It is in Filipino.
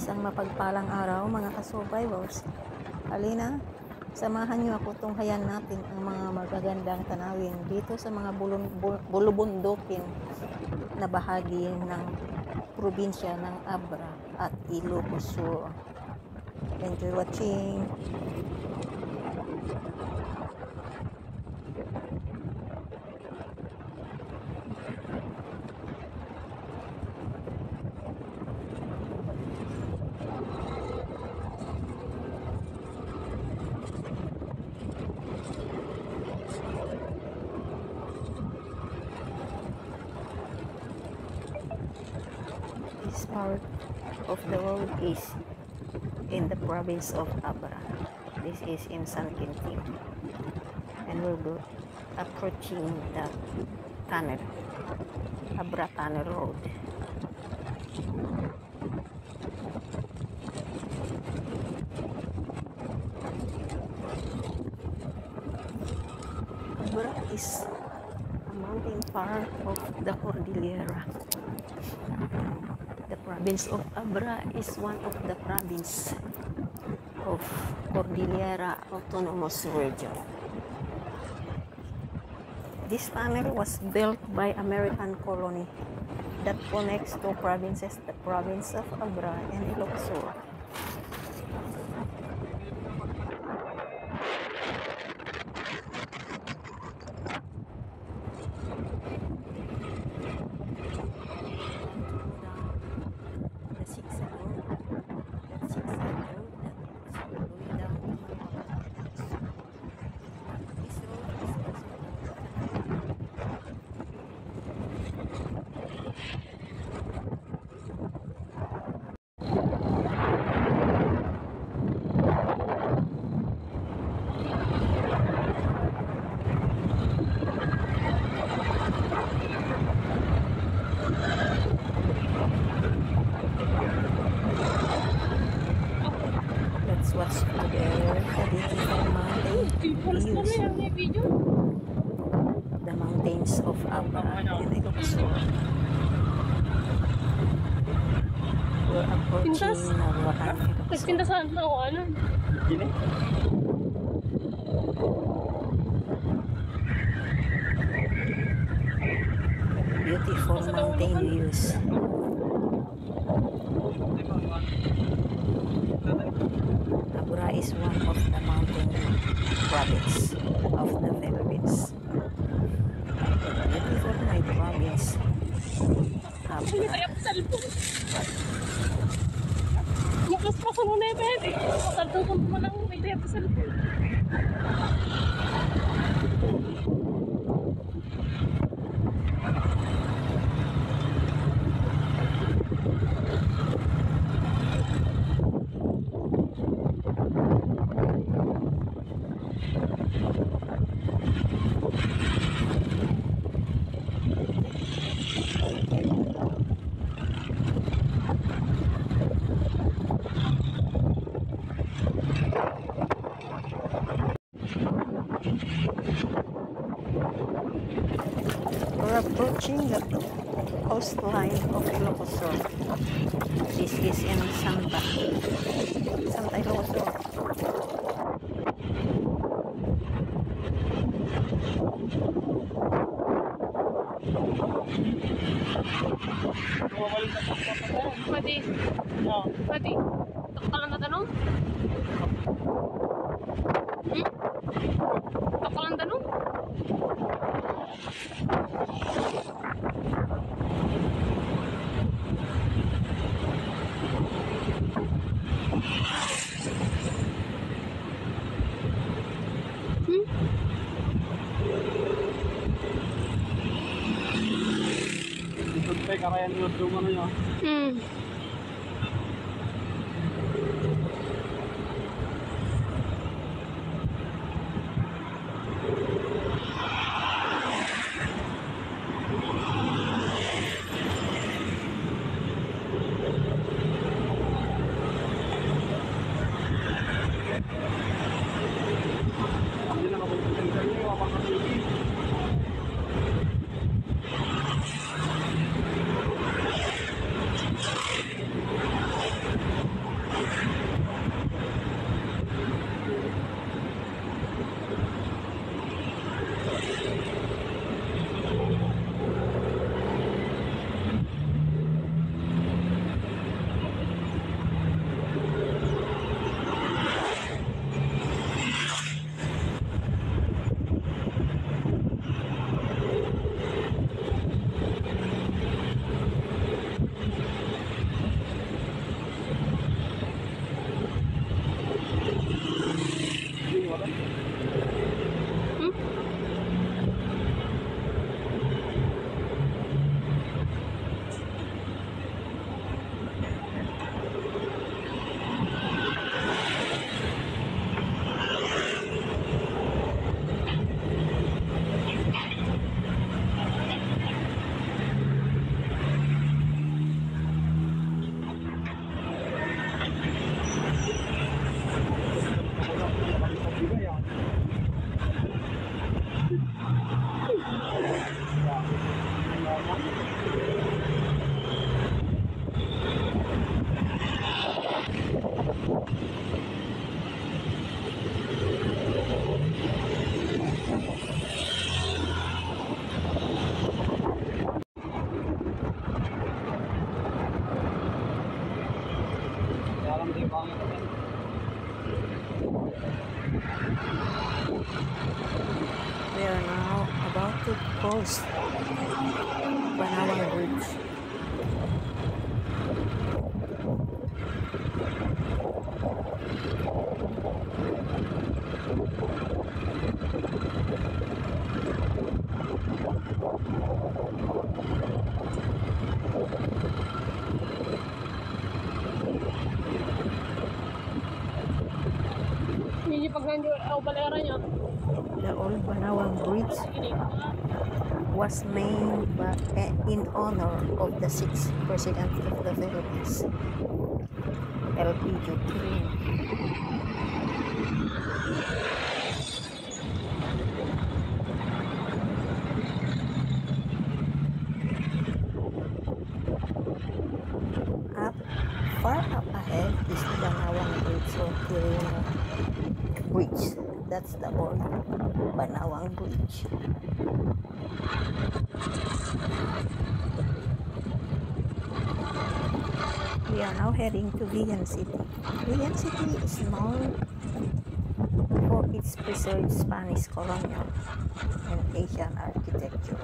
Isang mapagpalang araw mga ka-survivors. Halina, samahan niyo ako tunghayan natin ang mga magagandang tanawin dito sa mga bulun, bul, bulubundukin na bahagi ng probinsya ng Abra at Ilocos Sur. For watching. Part of the road is in the province of Abra. This is in San Quintin. And we'll go approaching the tunnel, Abra Tunnel Road. Abra is a mountain part of the Cordillera. Province of Abra is one of the province of Cordillera Autonomous Region. This tunnel was built by American colony that connects two provinces, the province of Abra and Ilocos views, the mountains of Abra. We're approaching Ilocos Tapos Sur. pintasan na ako, ano? Beautiful mountain views. Abra is one of the mountain province of the Philippines. Beautiful my province. Abra. Ay, ako sa lipon. Makas pa sa nuna yung pwede. Makardong ko mo lang may daya sa lipon. Approaching the coastline of Ilocos Sur. This is in Santa. Santa Ilocos Sur. Pwede. Pwede. Takpalan na tanong? Hmm? Tanong? Yun yung ano yun. Hmm. We are now about to cross Banawang Bridge. Hindi pag nandiyo, o. The old Banawang Bridge was made eh, in honor of the sixth President of the Philippines, LP Duterte. That's the old Banawang Bridge. We are now heading to Vigan City. Vigan City is known for its preserved Spanish colonial and Asian architecture.